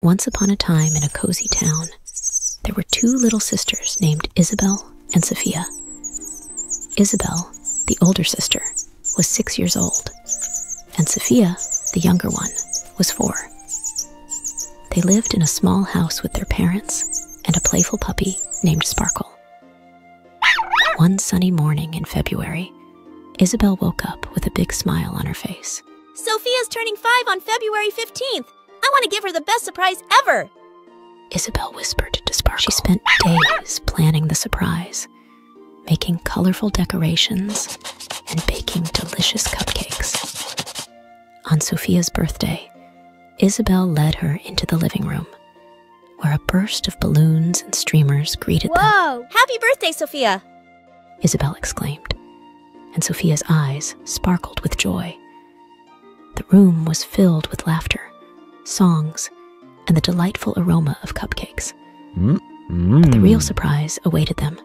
Once upon a time in a cozy town, there were two little sisters named Isabel and Sofia. Isabel, the older sister, was six years old, and Sofia, the younger one, was four. They lived in a small house with their parents and a playful puppy named Sparkle. One sunny morning in February, Isabel woke up with a big smile on her face. Sofia's turning five on February 15th. I want to give her the best surprise ever. Isabel whispered to Sparkle. She spent days planning the surprise, making colorful decorations and baking delicious cupcakes. On Sofia's birthday, Isabel led her into the living room, where a burst of balloons and streamers greeted them. Whoa! Happy birthday, Sofia! Isabel exclaimed, and Sofia's eyes sparkled with joy. The room was filled with laughter, songs, and the delightful aroma of cupcakes. Mm-hmm. But the real surprise awaited them.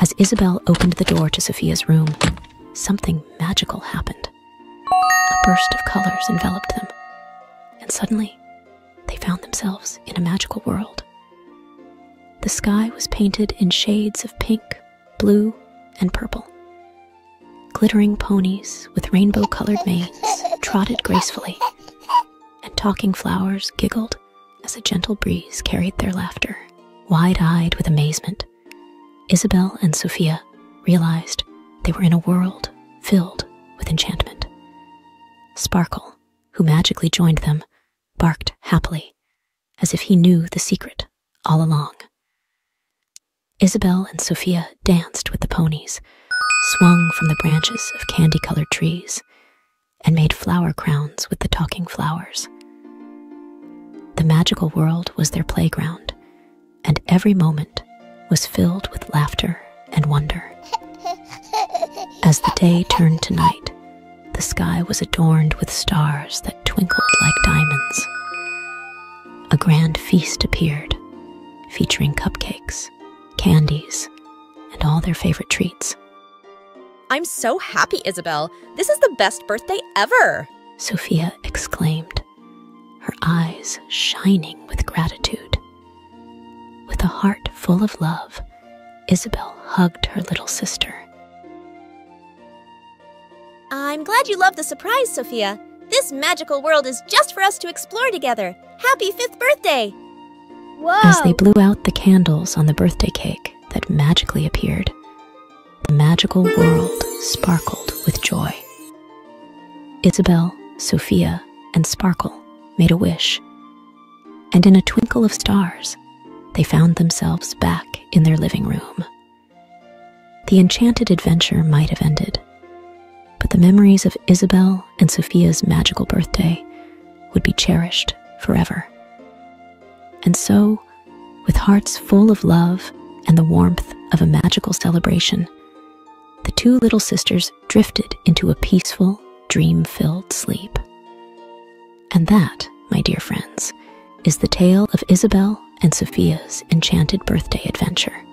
As Isabel opened the door to Sofia's room, something magical happened. A burst of colors enveloped them, and suddenly they found themselves in a magical world. The sky was painted in shades of pink, blue, and purple. Glittering ponies with rainbow colored manes trotted gracefully, and talking flowers giggled as a gentle breeze carried their laughter. Wide eyed with amazement, Isabel and Sofia realized they were in a world filled with enchantment. Sparkle, who magically joined them, barked happily, as if he knew the secret all along. Isabel and Sofia danced with the ponies, swung from the branches of candy colored trees, and made flower crowns with the talking flowers. The magical world was their playground, and every moment was filled with laughter and wonder. As the day turned to night, the sky was adorned with stars that twinkled like diamonds. A grand feast appeared, featuring cupcakes, candies, and all their favorite treats. I'm so happy, Isabel. This is the best birthday ever. Sofia exclaimed, her eyes shining with gratitude. With a heart full of love, Isabel hugged her little sister. I'm glad you love the surprise, Sofia. This magical world is just for us to explore together. Happy fifth birthday! Whoa! As they blew out the candles on the birthday cake that magically appeared, the magical world sparkled with joy. Isabel, Sofia, and Sparkle made a wish, and in a twinkle of stars, they found themselves back in their living room. The enchanted adventure might have ended, but the memories of Isabel and Sofia's magical birthday would be cherished forever. And so, with hearts full of love and the warmth of a magical celebration, two little sisters drifted into a peaceful, dream filled sleep. And that, my dear friends, is the tale of Isabel and Sofia's enchanted birthday adventure.